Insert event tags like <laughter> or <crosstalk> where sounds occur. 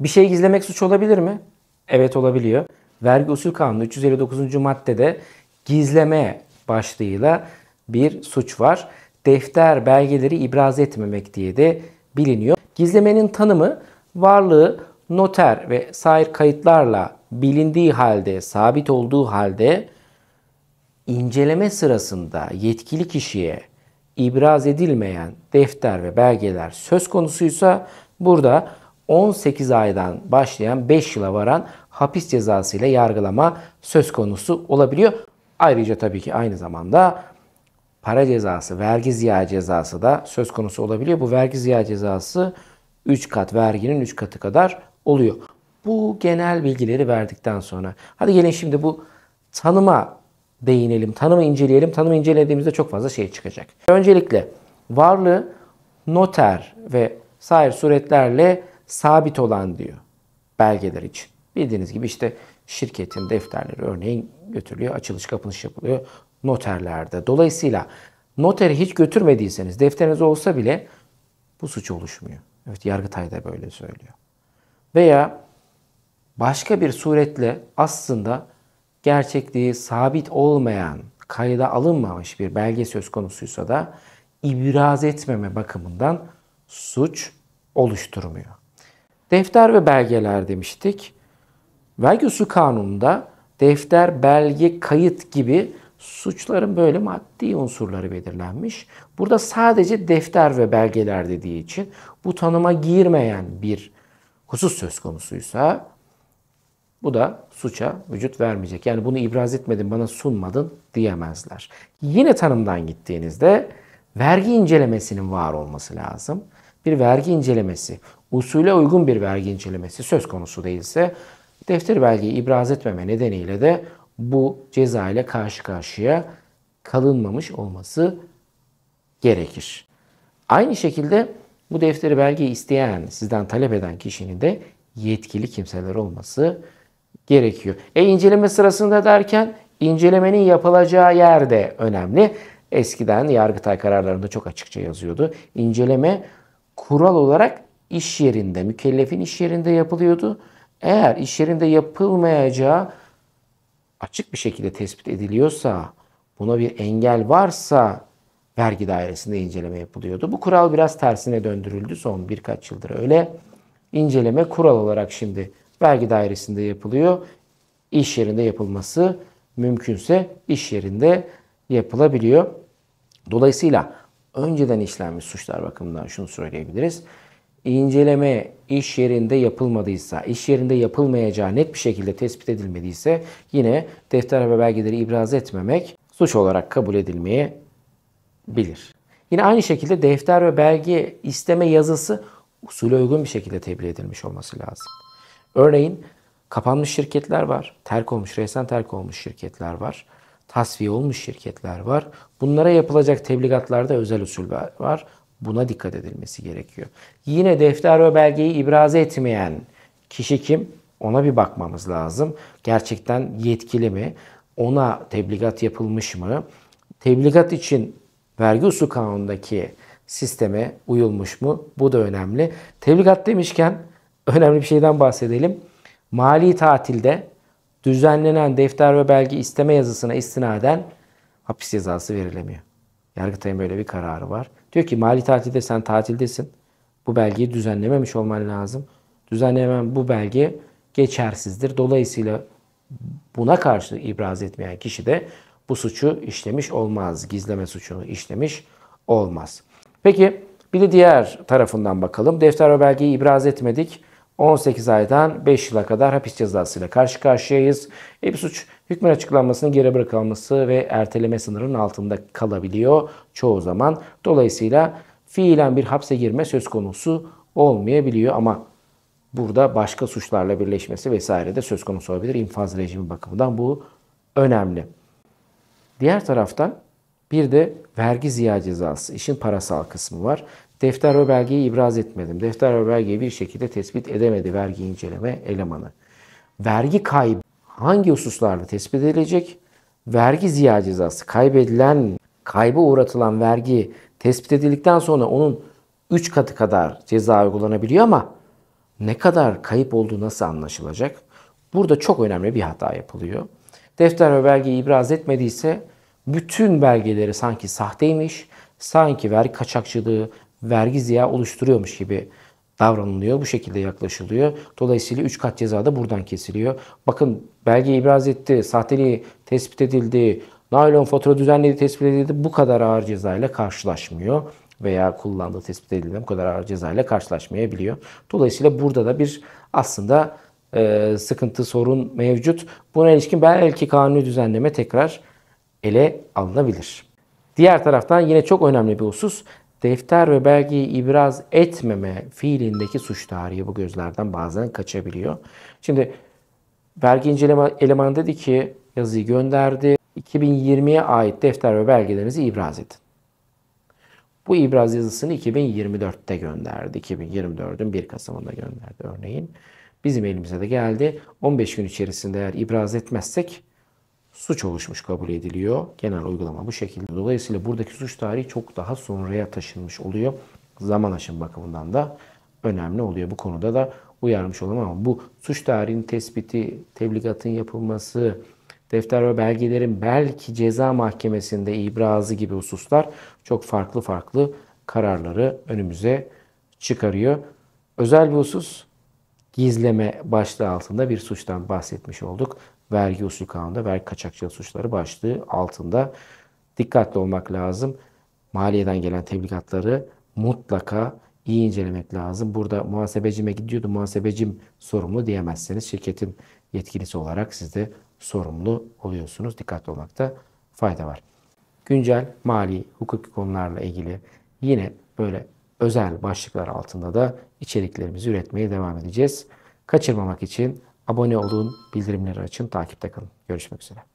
Bir şey gizlemek suç olabilir mi? Evet olabiliyor. Vergi usul kanunu 359. maddede gizleme başlığıyla bir suç var. Defter belgeleri ibraz etmemek diye de biliniyor. Gizlemenin tanımı varlığı noter ve sair kayıtlarla bilindiği halde, sabit olduğu halde inceleme sırasında yetkili kişiye ibraz edilmeyen defter ve belgeler söz konusuysa burada 18 aydan başlayan 5 yıla varan hapis cezası ile yargılama söz konusu olabiliyor. Ayrıca tabii ki aynı zamanda para cezası, vergi ziyağı cezası da söz konusu olabiliyor. Bu vergi ziyağı cezası 3 kat verginin 3 katı kadar oluyor. Bu genel bilgileri verdikten sonra hadi gelin şimdi bu tanıma değinelim, tanımı inceleyelim. Tanımı incelediğimizde çok fazla şey çıkacak. Öncelikle varlığı noter ve sair suretlerle sabit olan diyor belgeler için. Bildiğiniz gibi işte şirketin defterleri örneğin götürülüyor, açılış kapanış yapılıyor noterlerde. Dolayısıyla noteri hiç götürmediyseniz defteriniz olsa bile bu suç oluşmuyor. Evet Yargıtay da böyle söylüyor. Veya başka bir suretle aslında gerçekliği sabit olmayan, kayda alınmamış bir belge söz konusuysa da ibraz etmeme bakımından suç oluşturmuyor. Defter ve belgeler demiştik. Vergi usul kanununda defter, belge, kayıt gibi suçların böyle maddi unsurları belirlenmiş. Burada sadece defter ve belgeler dediği için bu tanıma girmeyen bir husus söz konusuysa bu da suça vücut vermeyecek. Yani bunu ibraz etmedin, bana sunmadın diyemezler. Yine tanımdan gittiğinizde vergi incelemesinin var olması lazım. Bir vergi incelemesi, usule uygun bir vergi incelemesi söz konusu değilse defter belgeyi ibraz etmeme nedeniyle de bu ceza ile karşı karşıya kalınmamış olması gerekir. Aynı şekilde bu defteri belgeyi isteyen, sizden talep eden kişinin de yetkili kimseler olması gerekiyor. E inceleme sırasında derken incelemenin yapılacağı yer de önemli. Eskiden Yargıtay kararlarında çok açıkça yazıyordu. İnceleme kural olarak iş yerinde, mükellefin iş yerinde yapılıyordu. Eğer iş yerinde yapılmayacağı açık bir şekilde tespit ediliyorsa, buna bir engel varsa vergi dairesinde inceleme yapılıyordu. Bu kural biraz tersine döndürüldü son birkaç yıldır öyle. İnceleme kural olarak şimdi vergi dairesinde yapılıyor. İş yerinde yapılması mümkünse iş yerinde yapılabiliyor. Dolayısıyla önceden işlenmiş suçlar bakımından şunu söyleyebiliriz. İnceleme iş yerinde yapılmadıysa, iş yerinde yapılmayacağı net bir şekilde tespit edilmediyse yine defter ve belgeleri ibraz etmemek suç olarak kabul edilmeye bilir. Yine aynı şekilde defter ve belge isteme yazısı usule uygun bir şekilde tebliğ edilmiş olması lazım. Örneğin kapanmış şirketler var. Terk olmuş, resen terk olmuş şirketler var. Tasfiye olmuş şirketler var. Bunlara yapılacak tebligatlarda özel usul var. Buna dikkat edilmesi gerekiyor. Yine defter ve belgeyi ibraz etmeyen kişi kim? Ona bir bakmamız lazım. Gerçekten yetkili mi? Ona tebligat yapılmış mı? Tebligat için vergi usul kanunundaki sisteme uyulmuş mu? Bu da önemli. Tebligat demişken <laughs> önemli bir şeyden bahsedelim. Mali tatilde düzenlenen defter ve belge isteme yazısına istinaden hapis cezası verilemiyor. Yargıtay'ın böyle bir kararı var. Diyor ki mali tatilde sen tatildesin. Bu belgeyi düzenlememiş olman lazım. Düzenlemen bu belge geçersizdir. Dolayısıyla buna karşı ibraz etmeyen kişi de bu suçu işlemiş olmaz. Gizleme suçunu işlemiş olmaz. Peki bir de diğer tarafından bakalım. Defter ve belgeyi ibraz etmedik. 18 aydan 5 yıla kadar hapis cezasıyla karşı karşıyayız. E bir suç hükmün açıklanmasının geri bırakılması ve erteleme sınırının altında kalabiliyor çoğu zaman. Dolayısıyla fiilen bir hapse girme söz konusu olmayabiliyor ama burada başka suçlarla birleşmesi vesaire de söz konusu olabilir. İnfaz rejimi bakımından bu önemli. Diğer taraftan bir de vergi ziya cezası, işin parasal kısmı var. Defter ve belgeyi ibraz etmedim. Defter ve belgeyi bir şekilde tespit edemedi vergi inceleme elemanı. Vergi kaybı hangi hususlarla tespit edilecek? Vergi ziya cezası, kaybedilen, kayba uğratılan vergi tespit edildikten sonra onun 3 katı kadar ceza uygulanabiliyor ama ne kadar kayıp olduğu nasıl anlaşılacak? Burada çok önemli bir hata yapılıyor. Defter ve belgeyi ibraz etmediyse bütün belgeleri sanki sahteymiş, sanki vergi kaçakçılığı, vergi ziya oluşturuyormuş gibi davranılıyor. Bu şekilde yaklaşılıyor. Dolayısıyla 3 kat ceza da buradan kesiliyor. Bakın belgeyi ibraz etti, sahteliği tespit edildi, naylon fatura düzenlediği tespit edildi. Bu kadar ağır cezayla karşılaşmıyor veya kullandığı tespit edildiğinde bu kadar ağır cezayla karşılaşmayabiliyor. Dolayısıyla burada da bir aslında e, sıkıntı, sorun mevcut. Buna ilişkin belki kanuni düzenleme tekrar ele alınabilir. Diğer taraftan yine çok önemli bir husus defter ve belgeyi ibraz etmeme fiilindeki suç tarihi bu gözlerden bazen kaçabiliyor. Şimdi vergi inceleme elemanı dedi ki yazıyı gönderdi. 2020'ye ait defter ve belgelerinizi ibraz edin. Bu ibraz yazısını 2024'te gönderdi. 2024'ün 1 Kasım'ında gönderdi örneğin. Bizim elimize de geldi. 15 gün içerisinde eğer ibraz etmezsek suç oluşmuş kabul ediliyor. Genel uygulama bu şekilde. Dolayısıyla buradaki suç tarihi çok daha sonraya taşınmış oluyor. Zaman aşım bakımından da önemli oluyor. Bu konuda da uyarmış olalım ama bu suç tarihinin tespiti, tebligatın yapılması, defter ve belgelerin belki ceza mahkemesinde ibrazı gibi hususlar çok farklı farklı kararları önümüze çıkarıyor. Özel bir husus gizleme başlığı altında bir suçtan bahsetmiş olduk. Vergi usul kanunda vergi kaçakçılığı suçları başlığı altında dikkatli olmak lazım. Maliyeden gelen tebligatları mutlaka iyi incelemek lazım. Burada muhasebecime gidiyordu, muhasebecim sorumlu diyemezseniz şirketin yetkilisi olarak siz de sorumlu oluyorsunuz. Dikkatli olmakta fayda var. Güncel mali, hukuki konularla ilgili yine böyle özel başlıklar altında da içeriklerimizi üretmeye devam edeceğiz. Kaçırmamak için abone olun, bildirimleri açın, takipte kalın. Görüşmek üzere.